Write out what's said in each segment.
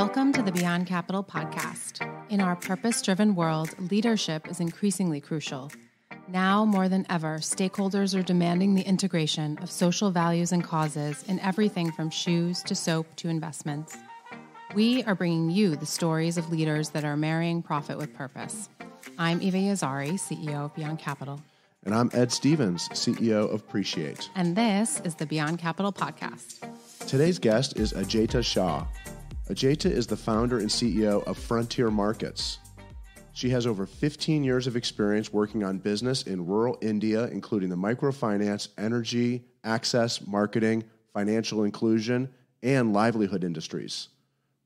Welcome to the Beyond Capital podcast. In our purpose driven world, leadership is increasingly crucial. Now more than ever, stakeholders are demanding the integration of social values and causes in everything from shoes to soap to investments. We are bringing you the stories of leaders that are marrying profit with purpose. I'm Eva Yazhari, CEO of Beyond Capital. And I'm Ed Stevens, CEO of Appreciate. And this is the Beyond Capital podcast. Today's guest is Ajaita Shah. Ajaita is the founder and CEO of Frontier Markets. She has over 15 years of experience working on business in rural India, including the microfinance, energy, access, marketing, financial inclusion, and livelihood industries.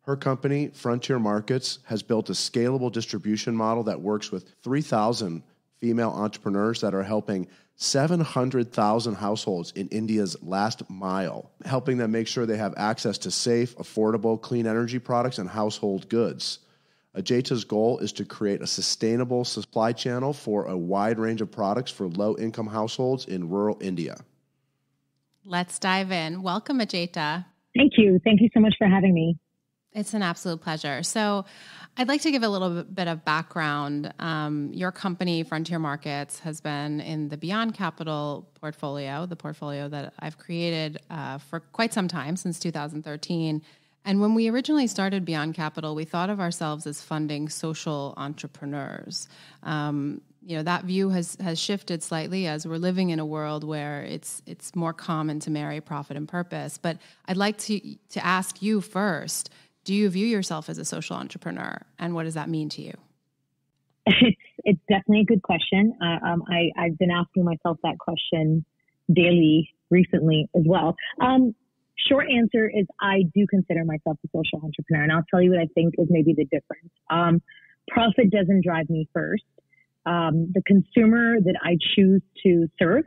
Her company, Frontier Markets, has built a scalable distribution model that works with 3,000 female entrepreneurs that are helping 700,000 households in India's last mile, helping them make sure they have access to safe, affordable, clean energy products and household goods. Ajaita's goal is to create a sustainable supply channel for a wide range of products for low income households in rural India. Let's dive in. Welcome, Ajeta. Thank you. Thank you so much for having me. It's an absolute pleasure. So, I'd like to give a little bit of background. Um, your company, Frontier Markets, has been in the Beyond Capital portfolio, the portfolio that I've created uh, for quite some time, since 2013. And when we originally started Beyond Capital, we thought of ourselves as funding social entrepreneurs. Um, you know that view has has shifted slightly as we're living in a world where it's it's more common to marry profit and purpose. But I'd like to to ask you first do you view yourself as a social entrepreneur and what does that mean to you? It's it's definitely a good question. Uh, um, I, i've been asking myself that question daily recently as well. Um, short answer is i do consider myself a social entrepreneur and i'll tell you what i think is maybe the difference. Um, profit doesn't drive me first. Um, the consumer that i choose to serve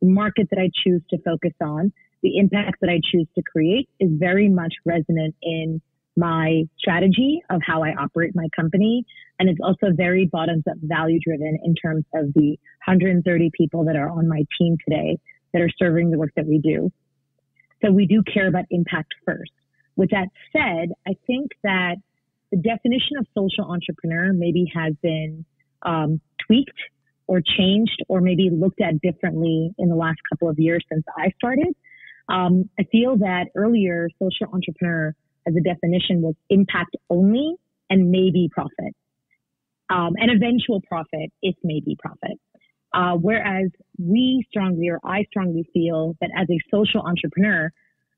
the market that i choose to focus on the impact that i choose to create is very much resonant in my strategy of how I operate my company. And it's also very bottoms up value driven in terms of the 130 people that are on my team today that are serving the work that we do. So we do care about impact first. With that said, I think that the definition of social entrepreneur maybe has been um, tweaked or changed or maybe looked at differently in the last couple of years since I started. Um, I feel that earlier social entrepreneur as a definition was impact only and maybe profit. Um, eventual profit if maybe profit. Uh, whereas we strongly, or I strongly feel that as a social entrepreneur,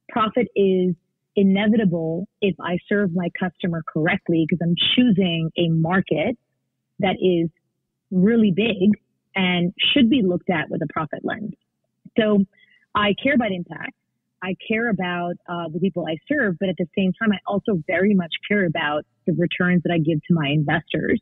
profit is inevitable if I serve my customer correctly because I'm choosing a market that is really big and should be looked at with a profit lens. So I care about impact. I care about uh, the people I serve, but at the same time, I also very much care about the returns that I give to my investors.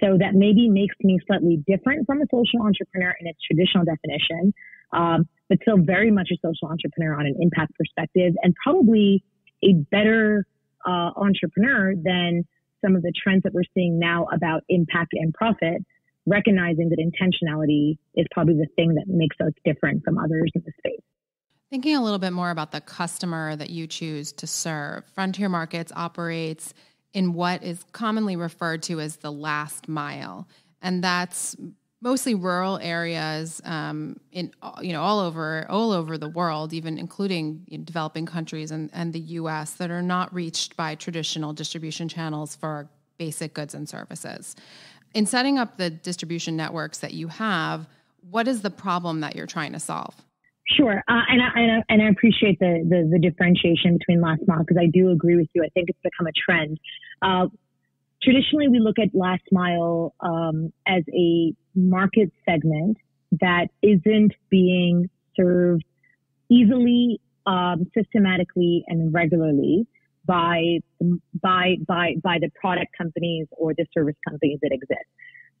So that maybe makes me slightly different from a social entrepreneur in its traditional definition, um, but still very much a social entrepreneur on an impact perspective, and probably a better uh, entrepreneur than some of the trends that we're seeing now about impact and profit. Recognizing that intentionality is probably the thing that makes us different from others in the space. Thinking a little bit more about the customer that you choose to serve, Frontier Markets operates in what is commonly referred to as the last mile, and that's mostly rural areas um, in you know all over all over the world, even including in developing countries and, and the U.S. that are not reached by traditional distribution channels for basic goods and services. In setting up the distribution networks that you have, what is the problem that you're trying to solve? Sure, uh, and, I, and, I, and I appreciate the, the, the differentiation between last mile because I do agree with you. I think it's become a trend. Uh, traditionally, we look at last mile um, as a market segment that isn't being served easily, um, systematically, and regularly by by by by the product companies or the service companies that exist.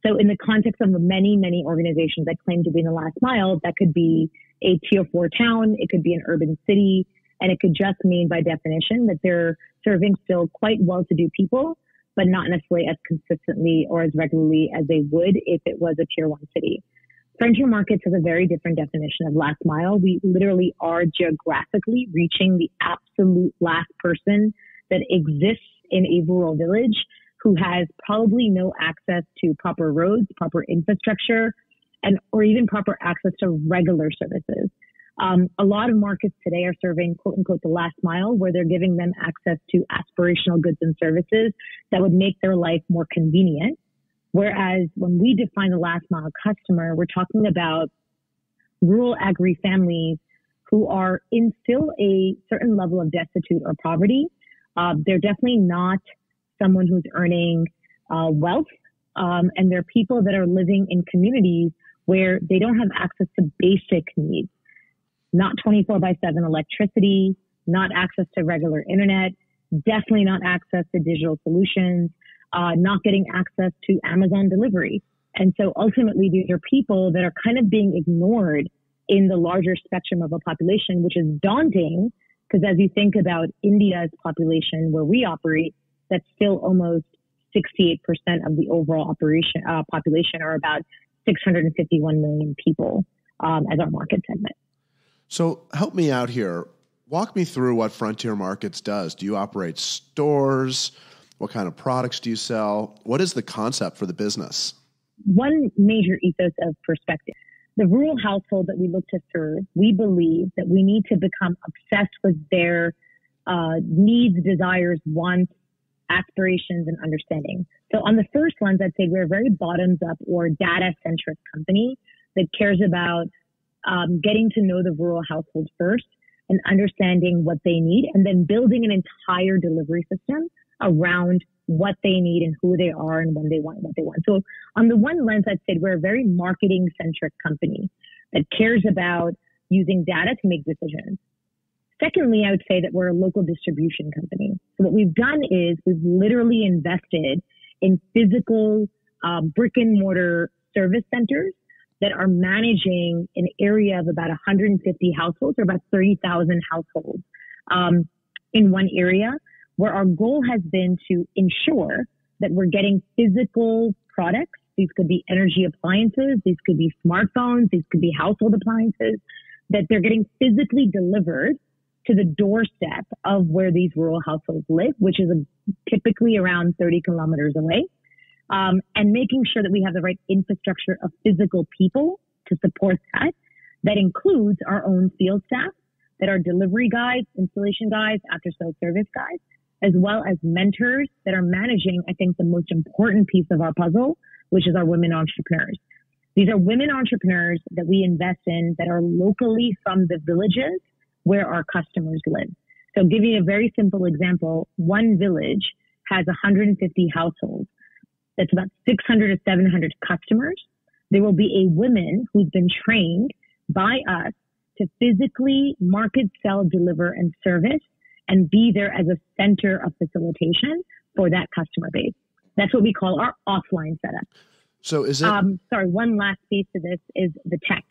So, in the context of many many organizations that claim to be in the last mile, that could be a tier four town, it could be an urban city, and it could just mean by definition that they're serving still quite well to do people, but not necessarily as consistently or as regularly as they would if it was a tier one city. Frontier markets has a very different definition of last mile. We literally are geographically reaching the absolute last person that exists in a rural village who has probably no access to proper roads, proper infrastructure, and or even proper access to regular services. Um, a lot of markets today are serving quote unquote the last mile where they're giving them access to aspirational goods and services that would make their life more convenient. Whereas when we define the last mile customer, we're talking about rural agri families who are in still a certain level of destitute or poverty. Uh, they're definitely not someone who's earning uh, wealth. Um, and they're people that are living in communities where they don't have access to basic needs, not 24 by 7 electricity, not access to regular internet, definitely not access to digital solutions, uh, not getting access to Amazon delivery. And so ultimately, these are people that are kind of being ignored in the larger spectrum of a population, which is daunting because as you think about India's population where we operate, that's still almost 68% of the overall operation uh, population, or about 651 million people um, as our market segment. So help me out here. Walk me through what Frontier Markets does. Do you operate stores? What kind of products do you sell? What is the concept for the business? One major ethos of perspective. The rural household that we look to serve, we believe that we need to become obsessed with their uh, needs, desires, wants, aspirations and understanding. So on the first lens, I'd say we're a very bottoms up or data centric company that cares about um, getting to know the rural household first and understanding what they need and then building an entire delivery system around what they need and who they are and when they want what they want. So on the one lens, I'd say we're a very marketing centric company that cares about using data to make decisions. Secondly, I would say that we're a local distribution company. So what we've done is we've literally invested in physical um, brick and mortar service centers that are managing an area of about 150 households or about 30,000 households um, in one area, where our goal has been to ensure that we're getting physical products. These could be energy appliances, these could be smartphones, these could be household appliances, that they're getting physically delivered to the doorstep of where these rural households live, which is a, typically around 30 kilometers away, um, and making sure that we have the right infrastructure of physical people to support that. That includes our own field staff, that are delivery guides, installation guides, after sales service guides, as well as mentors that are managing, I think, the most important piece of our puzzle, which is our women entrepreneurs. These are women entrepreneurs that we invest in that are locally from the villages where our customers live. So give you a very simple example. One village has 150 households. That's about 600 to 700 customers. There will be a woman who's been trained by us to physically market, sell, deliver, and service and be there as a center of facilitation for that customer base. That's what we call our offline setup. So is it? Um, sorry, one last piece to this is the tech,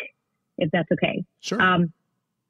if that's okay. Sure. Um,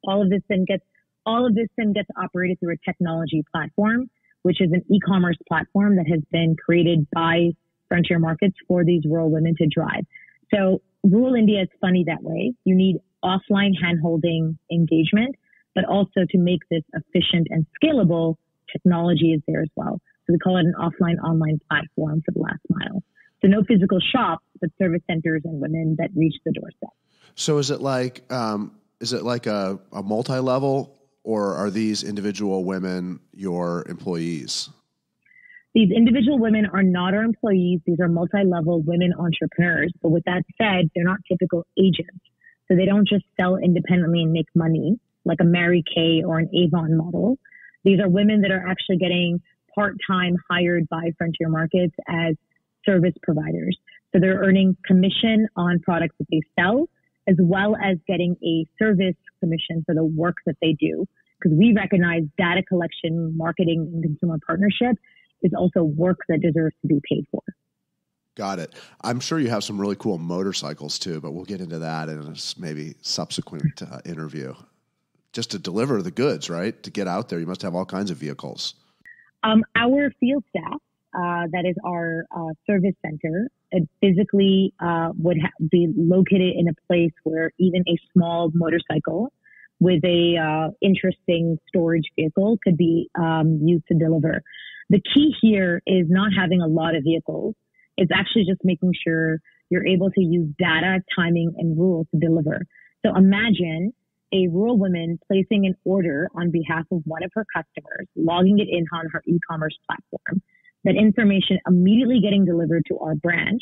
all of this then gets all of this then gets operated through a technology platform, which is an e-commerce platform that has been created by frontier markets for these rural women to drive. So rural India is funny that way. You need offline handholding engagement, but also to make this efficient and scalable, technology is there as well. So we call it an offline online platform for the last mile. So no physical shops, but service centers and women that reach the doorstep. So is it like um, is it like a, a multi level, or are these individual women your employees? These individual women are not our employees. These are multi level women entrepreneurs. But with that said, they're not typical agents. So they don't just sell independently and make money like a Mary Kay or an Avon model. These are women that are actually getting part time hired by Frontier Markets as service providers. So they're earning commission on products that they sell as well as getting a service commission for the work that they do. Because we recognize data collection, marketing, and consumer partnership is also work that deserves to be paid for. Got it. I'm sure you have some really cool motorcycles too, but we'll get into that in a maybe subsequent uh, interview. Just to deliver the goods, right? To get out there, you must have all kinds of vehicles. Um, our field staff, uh, that is our uh, service center, it physically uh, would ha- be located in a place where even a small motorcycle with a uh, interesting storage vehicle could be um, used to deliver. The key here is not having a lot of vehicles. It's actually just making sure you're able to use data, timing, and rules to deliver. So imagine a rural woman placing an order on behalf of one of her customers, logging it in on her e-commerce platform, that information immediately getting delivered to our branch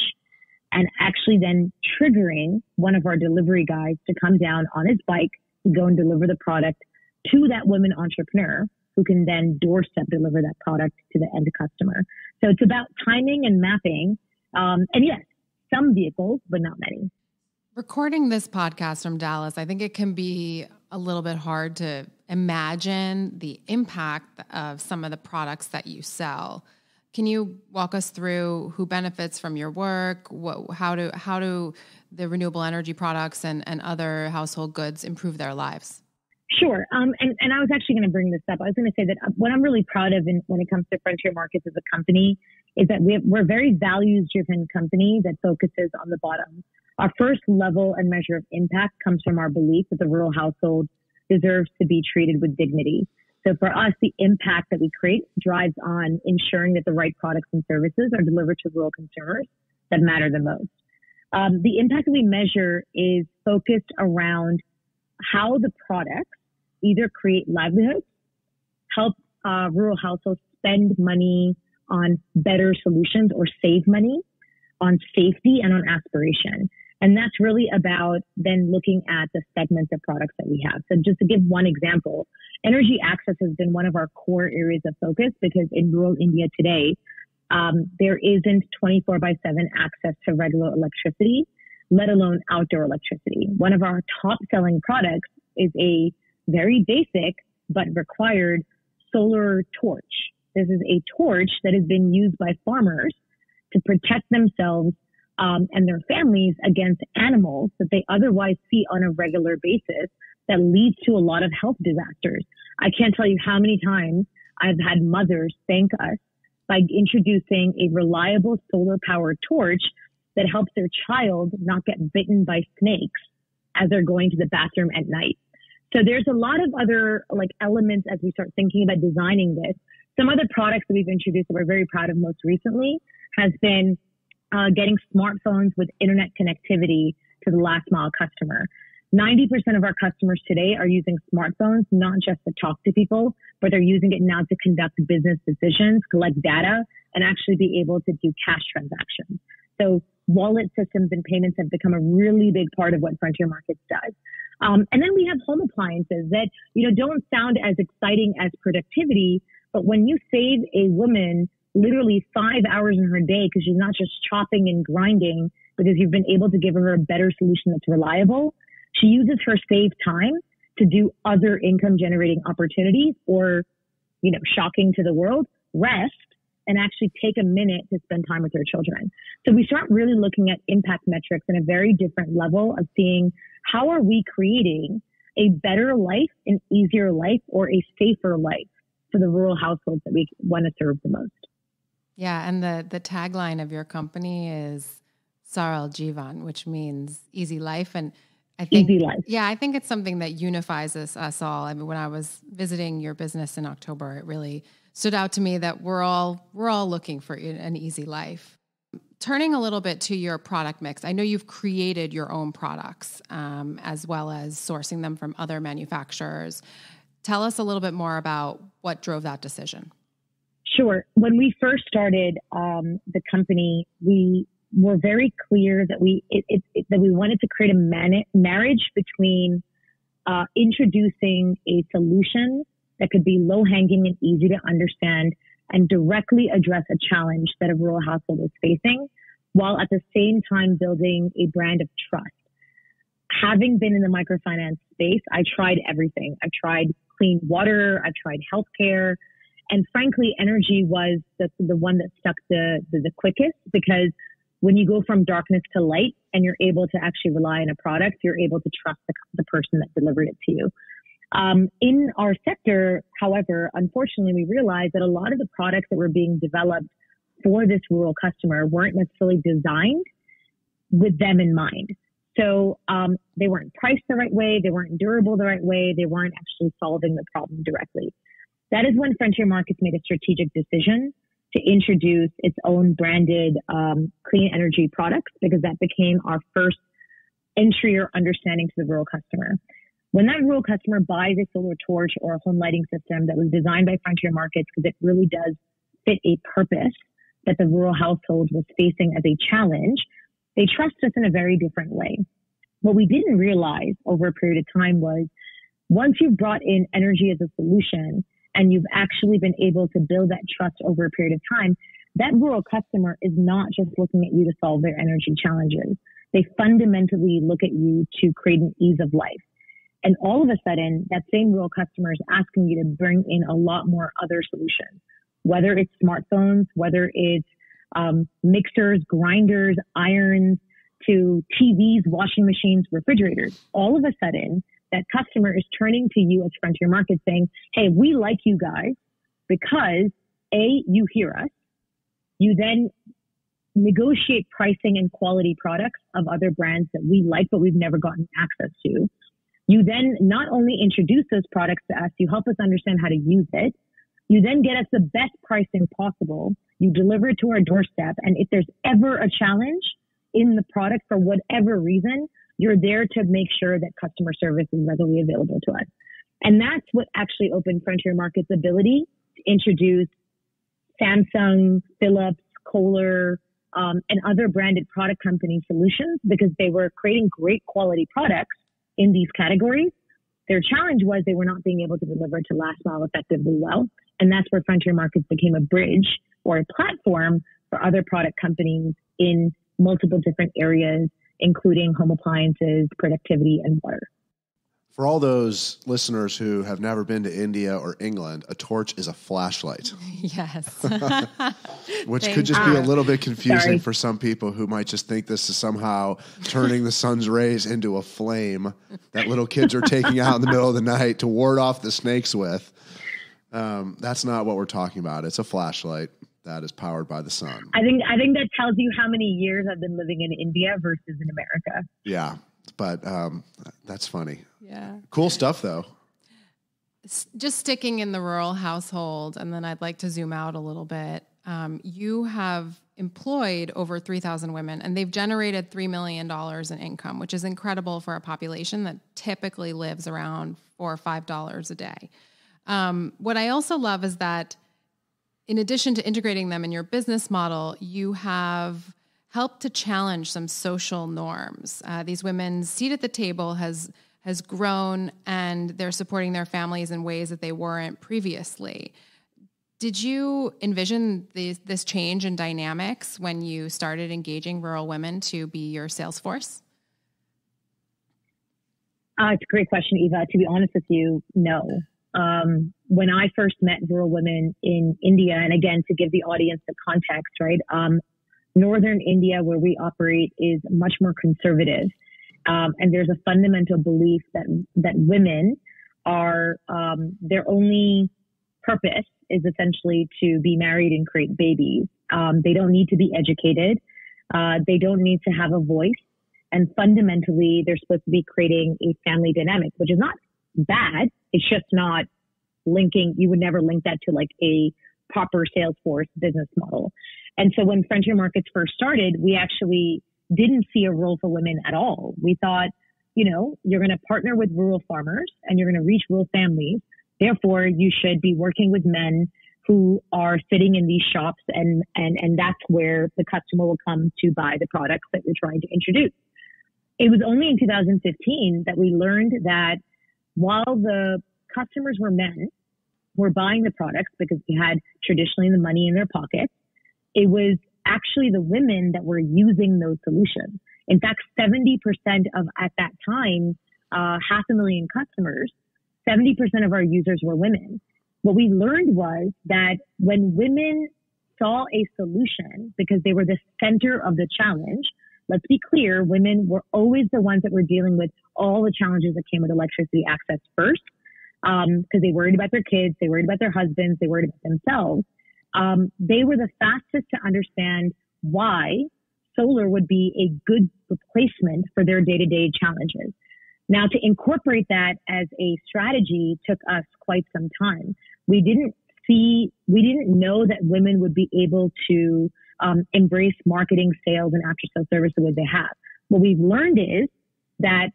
and actually then triggering one of our delivery guys to come down on his bike to go and deliver the product to that woman entrepreneur who can then doorstep deliver that product to the end customer. So it's about timing and mapping. Um, and yes, some vehicles, but not many. Recording this podcast from Dallas, I think it can be a little bit hard to imagine the impact of some of the products that you sell. Can you walk us through who benefits from your work? What, how do how do the renewable energy products and, and other household goods improve their lives? Sure. Um, and, and I was actually going to bring this up. I was going to say that uh, what I'm really proud of in, when it comes to Frontier Markets as a company is that we we're a very values driven company that focuses on the bottom. Our first level and measure of impact comes from our belief that the rural household deserves to be treated with dignity. So for us, the impact that we create drives on ensuring that the right products and services are delivered to rural consumers that matter the most. Um, the impact that we measure is focused around how the products either create livelihoods, help uh, rural households spend money on better solutions or save money on safety and on aspiration. And that's really about then looking at the segments of products that we have. So just to give one example, energy access has been one of our core areas of focus because in rural India today, um, there isn't 24 by 7 access to regular electricity, let alone outdoor electricity. One of our top selling products is a very basic but required solar torch. This is a torch that has been used by farmers to protect themselves um, and their families against animals that they otherwise see on a regular basis that leads to a lot of health disasters. I can't tell you how many times I've had mothers thank us by introducing a reliable solar powered torch that helps their child not get bitten by snakes as they're going to the bathroom at night. So there's a lot of other like elements as we start thinking about designing this. Some other products that we've introduced that we're very proud of most recently has been uh, getting smartphones with internet connectivity to the last mile customer. 90% of our customers today are using smartphones, not just to talk to people, but they're using it now to conduct business decisions, collect data, and actually be able to do cash transactions. So wallet systems and payments have become a really big part of what Frontier Markets does. Um, and then we have home appliances that, you know, don't sound as exciting as productivity, but when you save a woman literally five hours in her day because she's not just chopping and grinding because you've been able to give her a better solution that's reliable, she uses her saved time to do other income generating opportunities or, you know, shocking to the world, rest and actually take a minute to spend time with their children. So we start really looking at impact metrics in a very different level of seeing how are we creating a better life, an easier life, or a safer life for the rural households that we want to serve the most. Yeah, and the the tagline of your company is Saral Jivan, which means easy life. And I think, easy life. yeah, I think it's something that unifies us, us all. I mean, when I was visiting your business in October, it really stood out to me that we're all we're all looking for an easy life. Turning a little bit to your product mix, I know you've created your own products um, as well as sourcing them from other manufacturers. Tell us a little bit more about what drove that decision. Sure. When we first started um, the company, we were very clear that we it, it, it, that we wanted to create a marriage between uh, introducing a solution that could be low hanging and easy to understand and directly address a challenge that a rural household is facing, while at the same time building a brand of trust. Having been in the microfinance space, I tried everything. I tried clean water, I tried healthcare, and frankly, energy was the, the one that stuck the, the, the quickest because when you go from darkness to light and you're able to actually rely on a product, you're able to trust the, the person that delivered it to you. Um, in our sector, however, unfortunately, we realized that a lot of the products that were being developed for this rural customer weren't necessarily designed with them in mind. So um, they weren't priced the right way, they weren't durable the right way, they weren't actually solving the problem directly. That is when Frontier Markets made a strategic decision to introduce its own branded um, clean energy products because that became our first entry or understanding to the rural customer. When that rural customer buys a solar torch or a home lighting system that was designed by Frontier Markets because it really does fit a purpose that the rural household was facing as a challenge, they trust us in a very different way. What we didn't realize over a period of time was once you've brought in energy as a solution and you've actually been able to build that trust over a period of time, that rural customer is not just looking at you to solve their energy challenges. They fundamentally look at you to create an ease of life. And all of a sudden, that same rural customer is asking you to bring in a lot more other solutions, whether it's smartphones, whether it's um, mixers, grinders, irons, to TVs, washing machines, refrigerators. All of a sudden, that customer is turning to you as Frontier Market saying, Hey, we like you guys because A, you hear us. You then negotiate pricing and quality products of other brands that we like, but we've never gotten access to. You then not only introduce those products to us, you help us understand how to use it. You then get us the best pricing possible. You deliver it to our doorstep. And if there's ever a challenge in the product for whatever reason, you're there to make sure that customer service is readily available to us. And that's what actually opened Frontier Market's ability to introduce Samsung, Philips, Kohler, um, and other branded product company solutions because they were creating great quality products in these categories. Their challenge was they were not being able to deliver to last mile effectively well. And that's where Frontier Markets became a bridge or a platform for other product companies in multiple different areas, including home appliances, productivity, and water. For all those listeners who have never been to India or England, a torch is a flashlight. Yes. Which could just be a little bit confusing Sorry. for some people who might just think this is somehow turning the sun's rays into a flame that little kids are taking out in the middle of the night to ward off the snakes with. Um, that's not what we're talking about. It's a flashlight that is powered by the sun. I think I think that tells you how many years I've been living in India versus in America. Yeah, but um, that's funny. Yeah, cool stuff though. Just sticking in the rural household, and then I'd like to zoom out a little bit. Um, you have employed over 3,000 women, and they've generated $3 million in income, which is incredible for a population that typically lives around four or $5 a day. Um, what I also love is that in addition to integrating them in your business model, you have helped to challenge some social norms. Uh, these women's seat at the table has has grown, and they're supporting their families in ways that they weren't previously. Did you envision these, this change in dynamics when you started engaging rural women to be your sales force? Uh, it's a great question, Eva. To be honest with you, no um, when I first met rural women in India, and again, to give the audience the context, right? Um, Northern India, where we operate, is much more conservative. Um, and there's a fundamental belief that, that women are, um, their only purpose is essentially to be married and create babies. Um, they don't need to be educated. Uh, they don't need to have a voice. And fundamentally, they're supposed to be creating a family dynamic, which is not bad. It's just not linking, you would never link that to like a proper Salesforce business model. And so when Frontier Markets first started, we actually didn't see a role for women at all. We thought, you know, you're going to partner with rural farmers and you're going to reach rural families. Therefore, you should be working with men who are sitting in these shops and, and, and that's where the customer will come to buy the products that we're trying to introduce. It was only in 2015 that we learned that while the customers were men, were buying the products because they had traditionally the money in their pockets. It was actually the women that were using those solutions. In fact, 70% of, at that time, uh, half a million customers, 70% of our users were women. What we learned was that when women saw a solution because they were the center of the challenge, let's be clear, women were always the ones that were dealing with all the challenges that came with electricity access first, because um, they worried about their kids, they worried about their husbands, they worried about themselves. Um, they were the fastest to understand why solar would be a good replacement for their day-to-day challenges. Now, to incorporate that as a strategy took us quite some time. We didn't see, we didn't know that women would be able to um, embrace marketing, sales, and after sales service the way they have. What we've learned is that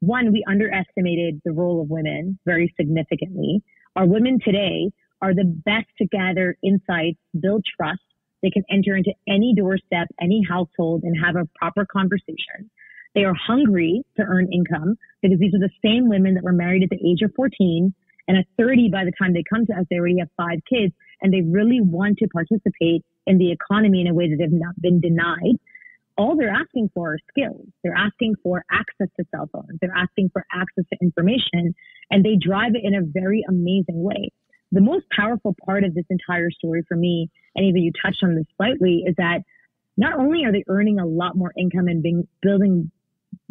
one, we underestimated the role of women very significantly. Our women today are the best to gather insights, build trust. They can enter into any doorstep, any household and have a proper conversation. They are hungry to earn income because these are the same women that were married at the age of 14 and at 30 by the time they come to us, they already have five kids and they really want to participate in the economy in a way that they've not been denied. All they're asking for are skills. They're asking for access to cell phones. They're asking for access to information and they drive it in a very amazing way. The most powerful part of this entire story for me, and even you touched on this slightly, is that not only are they earning a lot more income and being, building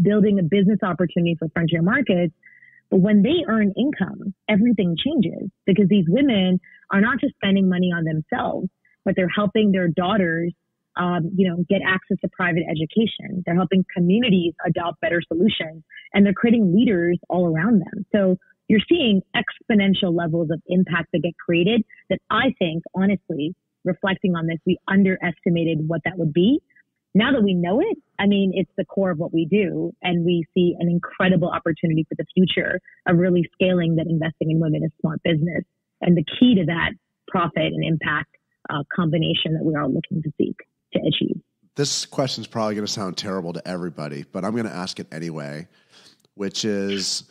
building a business opportunity for frontier markets, but when they earn income, everything changes because these women are not just spending money on themselves, but they're helping their daughters, um, you know, get access to private education. They're helping communities adopt better solutions and they're creating leaders all around them. So you're seeing exponential levels of impact that get created that I think, honestly, reflecting on this, we underestimated what that would be now that we know it, I mean, it's the core of what we do. And we see an incredible opportunity for the future of really scaling that investing in women is smart business. And the key to that profit and impact uh, combination that we are looking to seek. This question is probably going to sound terrible to everybody, but I'm going to ask it anyway, which is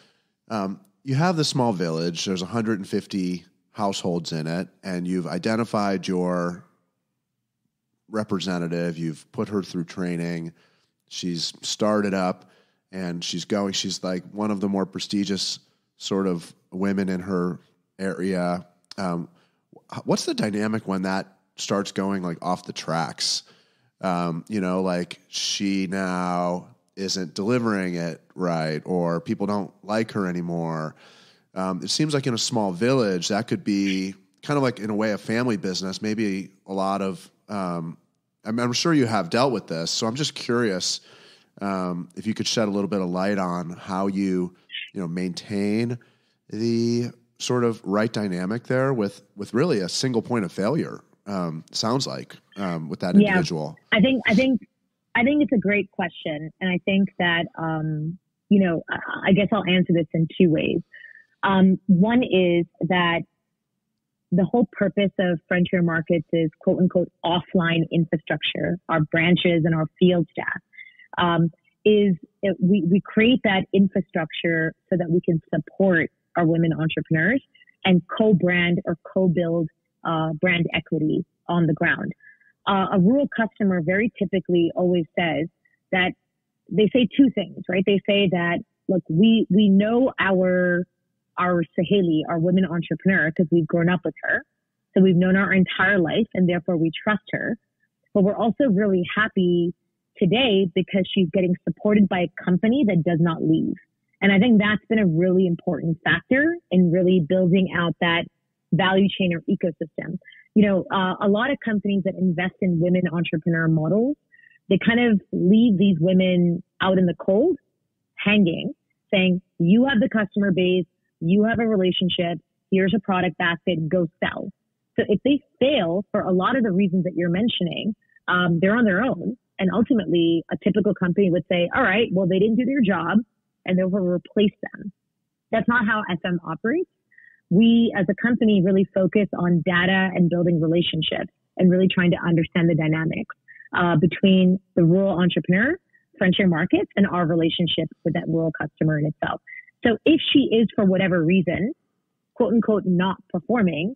um, you have this small village, there's 150 households in it, and you've identified your representative. You've put her through training. She's started up and she's going. She's like one of the more prestigious sort of women in her area. Um, what's the dynamic when that starts going like off the tracks? Um, you know, like she now isn't delivering it right, or people don't like her anymore. Um, it seems like in a small village, that could be kind of like in a way a family business. Maybe a lot of um, I'm, I'm, sure you have dealt with this, so I'm just curious um, if you could shed a little bit of light on how you, you know, maintain the sort of right dynamic there with with really a single point of failure. Um, sounds like um, with that yeah, individual. I think I think I think it's a great question, and I think that um, you know I, guess I'll answer this in two ways. Um, one is that the whole purpose of frontier markets is quote unquote offline infrastructure, our branches and our field staff. Um, is we, we create that infrastructure so that we can support our women entrepreneurs and co-brand or co-build uh, brand equity on the ground. Uh, a rural customer very typically always says that they say two things, right? They say that, look, we, we know our our Saheli, our women entrepreneur, because we've grown up with her. So we've known her our entire life and therefore we trust her. But we're also really happy today because she's getting supported by a company that does not leave. And I think that's been a really important factor in really building out that value chain or ecosystem. You know, uh, a lot of companies that invest in women entrepreneur models, they kind of leave these women out in the cold, hanging, saying, you have the customer base, you have a relationship. Here's a product basket. Go sell. So if they fail for a lot of the reasons that you're mentioning, um, they're on their own. And ultimately, a typical company would say, all right, well, they didn't do their job and therefore replace them. That's not how FM operates. We as a company really focus on data and building relationships and really trying to understand the dynamics uh, between the rural entrepreneur, frontier markets, and our relationship with that rural customer in itself. So if she is for whatever reason, quote unquote, not performing,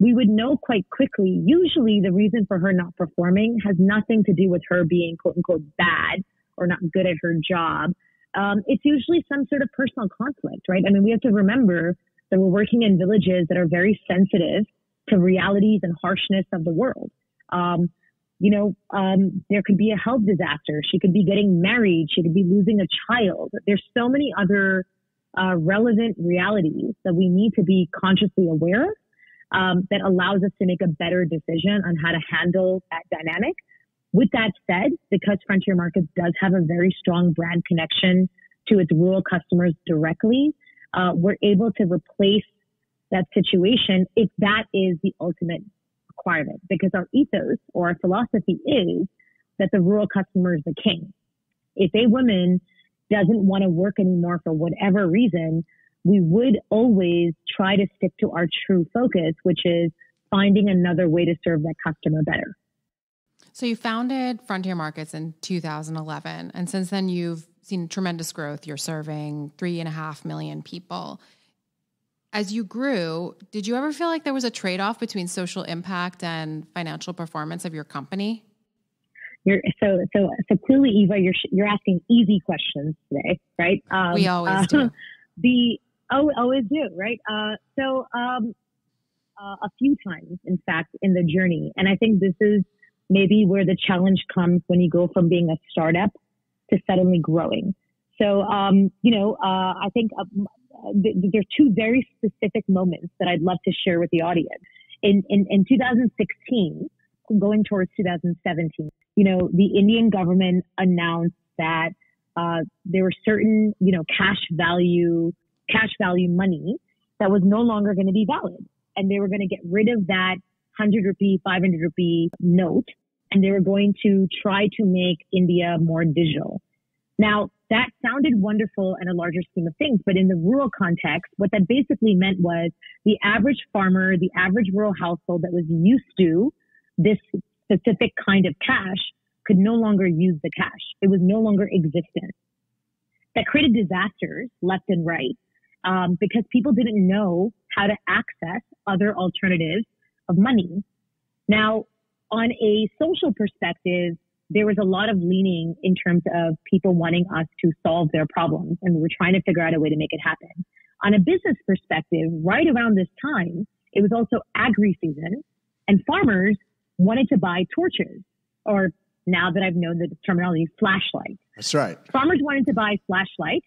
we would know quite quickly. Usually the reason for her not performing has nothing to do with her being quote unquote bad or not good at her job. Um, it's usually some sort of personal conflict, right? I mean, we have to remember that we're working in villages that are very sensitive to realities and harshness of the world. Um, you know, um, there could be a health disaster. She could be getting married. She could be losing a child. There's so many other uh, relevant realities that we need to be consciously aware of um, that allows us to make a better decision on how to handle that dynamic. With that said, because Frontier Markets does have a very strong brand connection to its rural customers directly, uh, we're able to replace that situation if that is the ultimate requirement because our ethos or our philosophy is that the rural customer is the king. If a woman doesn't want to work anymore for whatever reason, we would always try to stick to our true focus, which is finding another way to serve that customer better. So you founded Frontier Markets in 2011, and since then you've seen tremendous growth. You're serving three and a half million people. As you grew, did you ever feel like there was a trade off between social impact and financial performance of your company? You're, so, so, so clearly, Eva, you're you're asking easy questions today, right? Um, we always uh, do. The oh, always do, right? Uh, so, um, uh, a few times, in fact, in the journey, and I think this is maybe where the challenge comes when you go from being a startup to suddenly growing. So, um, you know, uh, I think uh, th- there's two very specific moments that I'd love to share with the audience. In, in, in 2016, going towards 2017, you know, the Indian government announced that uh, there were certain, you know, cash value, cash value money that was no longer going to be valid. And they were going to get rid of that 100 rupee, 500 rupee note, and they were going to try to make India more digital. Now, that sounded wonderful in a larger scheme of things, but in the rural context, what that basically meant was the average farmer, the average rural household that was used to this specific kind of cash could no longer use the cash. It was no longer existent. That created disasters left and right um, because people didn't know how to access other alternatives of money. Now, on a social perspective, there was a lot of leaning in terms of people wanting us to solve their problems, and we were trying to figure out a way to make it happen. On a business perspective, right around this time, it was also agri season, and farmers wanted to buy torches, or now that I've known the terminology, flashlights. That's right. Farmers wanted to buy flashlights,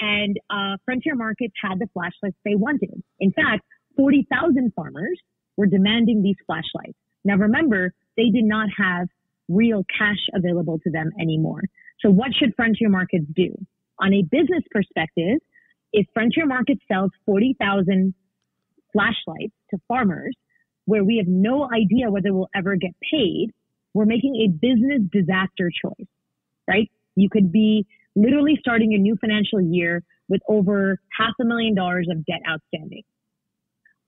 and uh, Frontier Markets had the flashlights they wanted. In fact, 40,000 farmers were demanding these flashlights. Now remember, they did not have real cash available to them anymore. So what should Frontier Markets do? On a business perspective, if Frontier Markets sells 40,000 flashlights to farmers where we have no idea whether we'll ever get paid, we're making a business disaster choice, right? You could be literally starting a new financial year with over half a million dollars of debt outstanding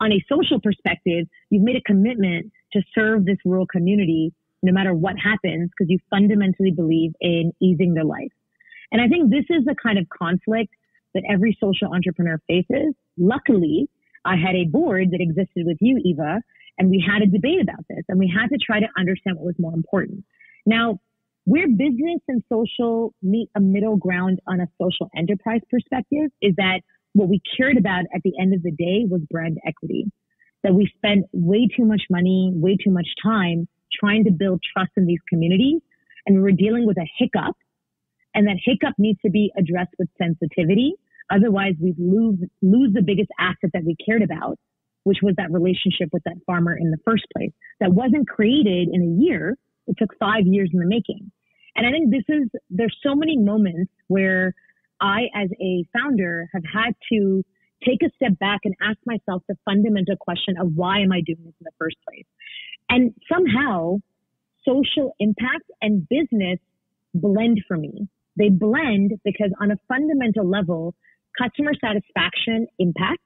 on a social perspective, you've made a commitment to serve this rural community no matter what happens because you fundamentally believe in easing their life. And I think this is the kind of conflict that every social entrepreneur faces. Luckily, I had a board that existed with you, Eva, and we had a debate about this and we had to try to understand what was more important. Now, where business and social meet a middle ground on a social enterprise perspective is that what we cared about at the end of the day was brand equity. That we spent way too much money, way too much time trying to build trust in these communities. And we're dealing with a hiccup. And that hiccup needs to be addressed with sensitivity. Otherwise, we lose, lose the biggest asset that we cared about, which was that relationship with that farmer in the first place. That wasn't created in a year. It took five years in the making. And I think this is, there's so many moments where I, as a founder, have had to take a step back and ask myself the fundamental question of why am I doing this in the first place? And somehow social impact and business blend for me. They blend because on a fundamental level, customer satisfaction impact,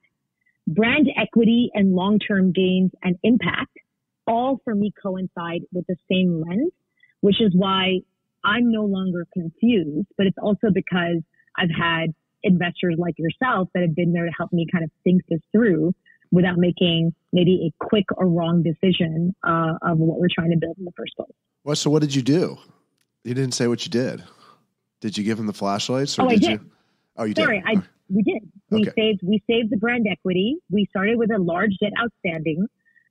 brand equity and long-term gains and impact all for me coincide with the same lens, which is why I'm no longer confused, but it's also because I've had investors like yourself that have been there to help me kind of think this through without making maybe a quick or wrong decision uh, of what we're trying to build in the first place. Well, so what did you do? You didn't say what you did. Did you give them the flashlights? Or oh, did I did. You? Oh, you Sorry, did. I we did. We okay. saved we saved the brand equity. We started with a large debt outstanding,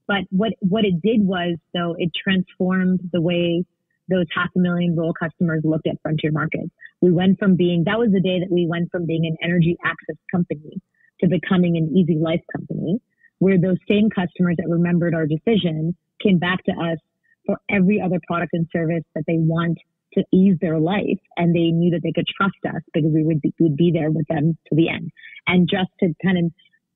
but what what it did was though it transformed the way those half a million rural customers looked at frontier markets. We went from being, that was the day that we went from being an energy access company to becoming an easy life company, where those same customers that remembered our decision came back to us for every other product and service that they want to ease their life. And they knew that they could trust us because we would be, would be there with them to the end. And just to kind of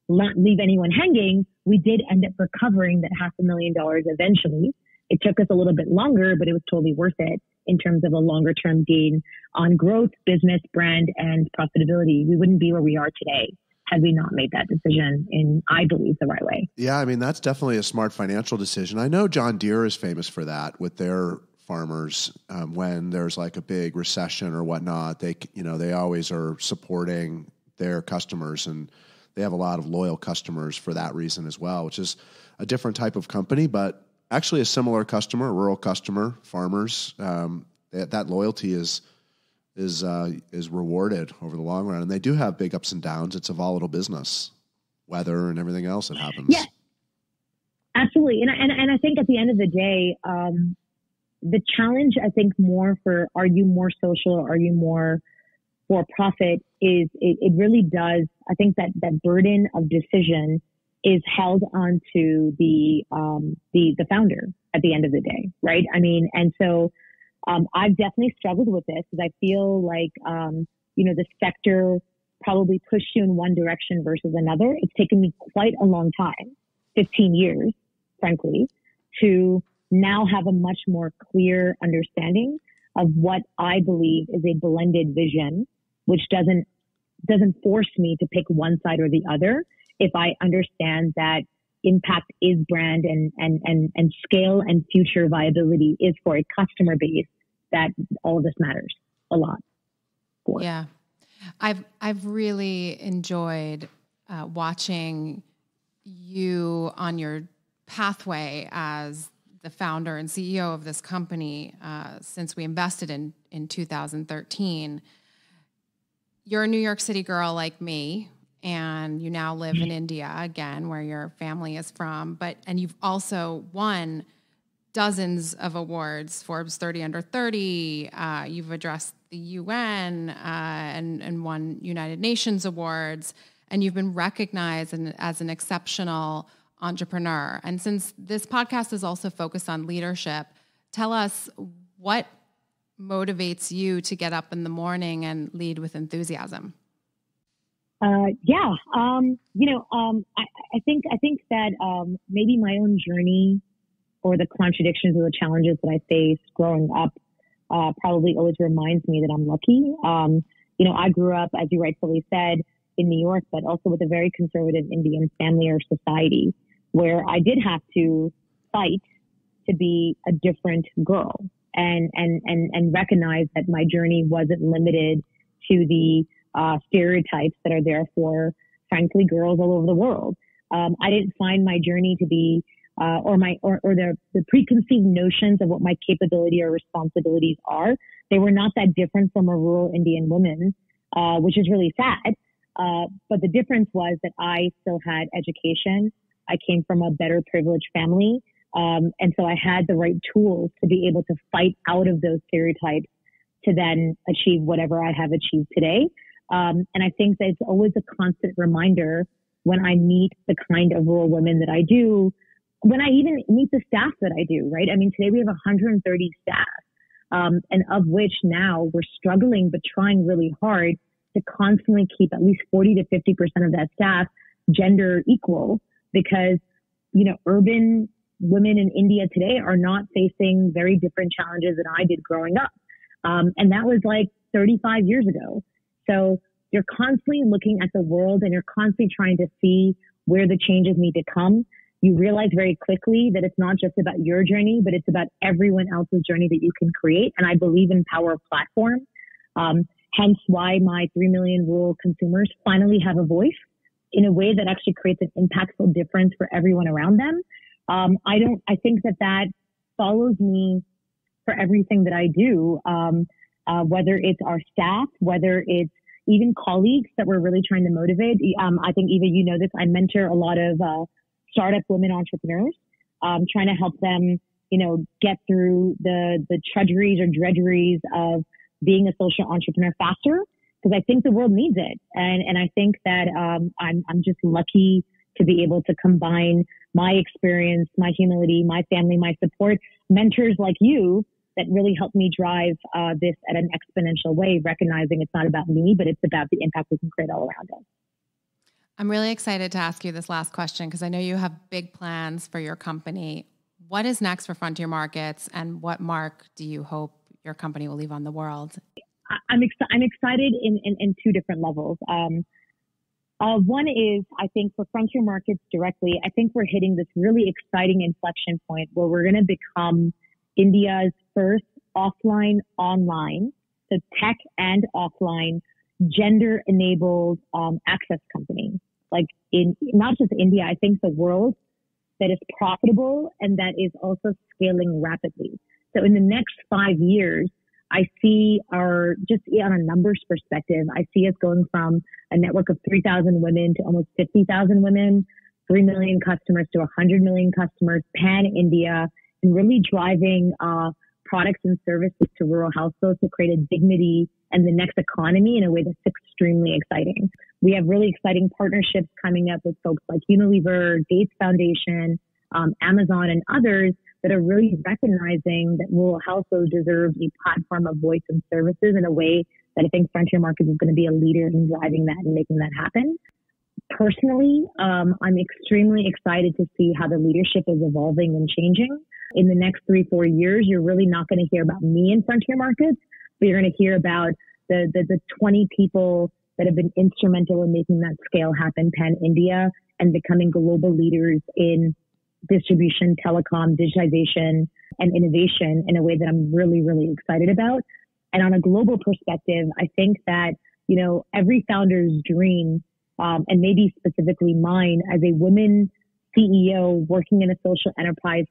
not leave anyone hanging, we did end up recovering that half a million dollars eventually. It took us a little bit longer, but it was totally worth it in terms of a longer term gain on growth, business, brand, and profitability. We wouldn't be where we are today had we not made that decision in, I believe, the right way. Yeah, I mean, that's definitely a smart financial decision. I know John Deere is famous for that with their farmers um, when there's like a big recession or whatnot. They, you know, they always are supporting their customers and they have a lot of loyal customers for that reason as well, which is a different type of company, but actually a similar customer, a rural customer, farmers. Um, that, that loyalty is is uh, is rewarded over the long run, and they do have big ups and downs. It's a volatile business, weather and everything else that happens. Yeah, absolutely. And and and I think at the end of the day, um, the challenge I think more for are you more social, or are you more for profit is it, it really does. I think that that burden of decision is held onto the um, the the founder at the end of the day, right? I mean, and so um, I've definitely struggled with this because I feel like um, you know the sector probably pushed you in one direction versus another. It's taken me quite a long time, 15 years, frankly, to now have a much more clear understanding of what I believe is a blended vision, which doesn't doesn't force me to pick one side or the other if I understand that impact is brand and, and, and, and scale and future viability is for a customer base that all of this matters a lot for. Yeah. I've, I've really enjoyed uh, watching you on your pathway as the founder and CEO of this company uh, since we invested in in 2013 you're a New York City girl like me, and you now live in India again, where your family is from. But and you've also won dozens of awards, Forbes 30 under 30. Uh, you've addressed the UN uh, and and won United Nations awards, and you've been recognized in, as an exceptional entrepreneur. And since this podcast is also focused on leadership, tell us what motivates you to get up in the morning and lead with enthusiasm? Uh, yeah, um, you know, um, I, I, think I think that um, maybe my own journey or the contradictions or the challenges that I faced growing up uh, probably always reminds me that I'm lucky. Um, you know, I grew up, as you rightfully said, in New York, but also with a very conservative Indian family or society where I did have to fight to be a different girl and and and and recognize that my journey wasn't limited to the uh, stereotypes that are there for frankly girls all over the world. Um, I didn't find my journey to be uh, or my or, or the, the preconceived notions of what my capability or responsibilities are. They were not that different from a rural Indian woman, uh, which is really sad. Uh, but the difference was that I still had education. I came from a better privileged family. Um, and so I had the right tools to be able to fight out of those stereotypes to then achieve whatever I have achieved today. Um, and I think that it's always a constant reminder when I meet the kind of rural women that I do, when I even meet the staff that I do, right? I mean, today we have 130 staff, um, and of which now we're struggling, but trying really hard to constantly keep at least 40 to 50% of that staff gender equal because, you know, urban women in India today are not facing very different challenges than I did growing up. Um, and that was like 35 years ago. So you're constantly looking at the world and you're constantly trying to see where the changes need to come. You realize very quickly that it's not just about your journey, but it's about everyone else's journey that you can create. And I believe in power of platform. Um, hence why my 3 million rural consumers finally have a voice in a way that actually creates an impactful difference for everyone around them. Um, I don't, I think that that follows me for everything that I do, um, uh, whether it's our staff, whether it's even colleagues that we're really trying to motivate. Um, I think Eva, you know this. I mentor a lot of uh, startup women entrepreneurs, um, trying to help them, you know, get through the the treacheries or drudgeries of being a social entrepreneur faster. Because I think the world needs it, and and I think that um, I'm I'm just lucky to be able to combine my experience, my humility, my family, my support, mentors like you that really helped me drive uh, this at an exponential way, recognizing it's not about me, but it's about the impact we can create all around us. I'm really excited to ask you this last question because I know you have big plans for your company. What is next for Frontier Markets, and what mark do you hope your company will leave on the world? I'm, ex- I'm excited in, in, in, two different levels. Um, uh, one is, I think, for Frontier Markets directly, I think we're hitting this really exciting inflection point where we're going to become India's first offline online, so tech and offline gender enabled um, access company. Like in not just India, I think the world that is profitable and that is also scaling rapidly. So in the next five years, I see our, just on a numbers perspective, I see us going from a network of 3,000 women to almost 50,000 women, 3 million customers to 100 million customers, pan India, and really driving uh, products and services to rural households to create a dignity and the next economy in a way that's extremely exciting. We have really exciting partnerships coming up with folks like Unilever, Gates Foundation, um, Amazon, and others that are really recognizing that rural households deserve a platform of voice and services in a way that I think Frontier Markets is going to be a leader in driving that and making that happen. Personally, um, I'm extremely excited to see how the leadership is evolving and changing. In the next three, four years, you're really not going to hear about me in Frontier Markets, but you're going to hear about the, the, the 20 people that have been instrumental in making that scale happen pan India and becoming global leaders in distribution, telecom, digitization, and innovation in a way that I'm really, really excited about. And on a global perspective, I think that, you know, every founder's dream, um, and maybe specifically mine as a woman CEO working in a social enterprise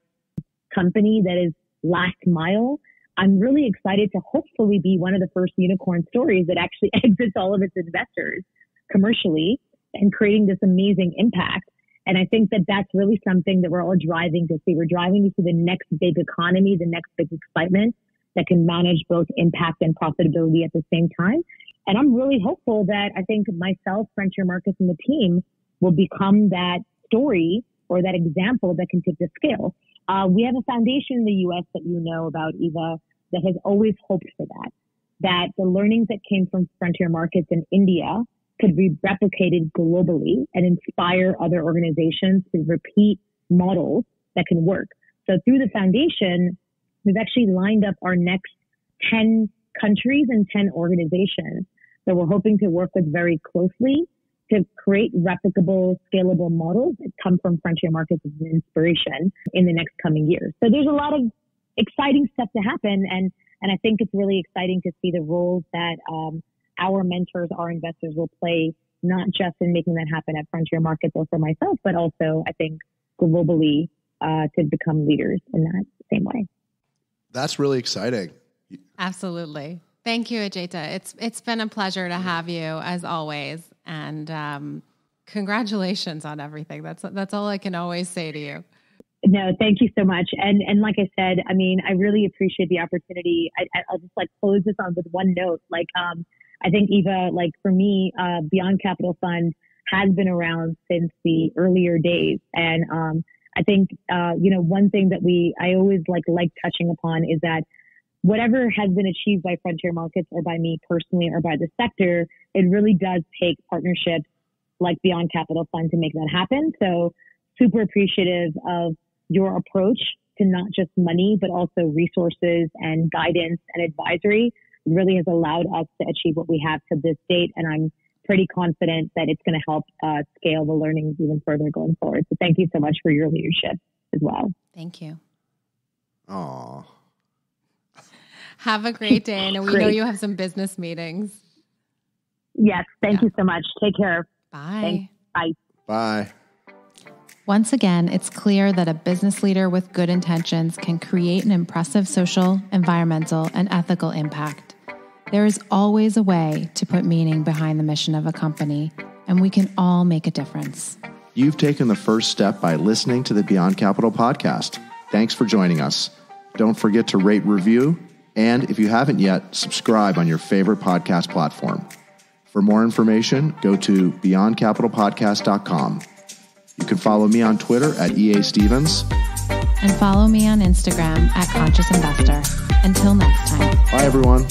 company that is last mile, I'm really excited to hopefully be one of the first unicorn stories that actually exits all of its investors commercially and creating this amazing impact. And I think that that's really something that we're all driving to see. We're driving to see the next big economy, the next big excitement that can manage both impact and profitability at the same time. And I'm really hopeful that I think myself, Frontier Markets, and the team will become that story or that example that can take the scale. Uh, we have a foundation in the U.S. that you know about, Eva, that has always hoped for that. That the learnings that came from Frontier Markets in India could be replicated globally and inspire other organizations to repeat models that can work. So through the foundation, we've actually lined up our next 10 countries and 10 organizations that we're hoping to work with very closely to create replicable, scalable models that come from frontier markets as an inspiration in the next coming years. So there's a lot of exciting stuff to happen. And, and I think it's really exciting to see the roles that, um, our mentors, our investors will play not just in making that happen at Frontier Markets or for myself, but also I think globally uh, to become leaders in that same way. That's really exciting. Absolutely. Thank you, Ajaita. It's it's been a pleasure to have you as always, and um, congratulations on everything. That's that's all I can always say to you. No, thank you so much. And and like I said, I mean, I really appreciate the opportunity. I, will just like close this on with one note. Like, um, I think Eva, like for me, uh, Beyond Capital Fund has been around since the earlier days. And, um, I think, uh, you know, one thing that we, I always like, like touching upon is that whatever has been achieved by frontier markets or by me personally or by the sector, it really does take partnerships like Beyond Capital Fund to make that happen. So super appreciative of your approach to not just money, but also resources and guidance and advisory it really has allowed us to achieve what we have to this date. And I'm pretty confident that it's going to help uh, scale the learnings even further going forward. So thank you so much for your leadership as well. Thank you. Aw. Have a great day. And we know you have some business meetings. Yes. Thank yeah. you so much. Take care. Bye. Thanks. Bye. Bye. Once again, it's clear that a business leader with good intentions can create an impressive social, environmental, and ethical impact. There is always a way to put meaning behind the mission of a company, and we can all make a difference. You've taken the first step by listening to the Beyond Capital podcast. Thanks for joining us. Don't forget to rate, review, and if you haven't yet, subscribe on your favorite podcast platform. For more information, go to beyondcapitalpodcast.com. You can follow me on Twitter at EA Stevens. And follow me on Instagram at Conscious Investor. Until next time. Bye, everyone.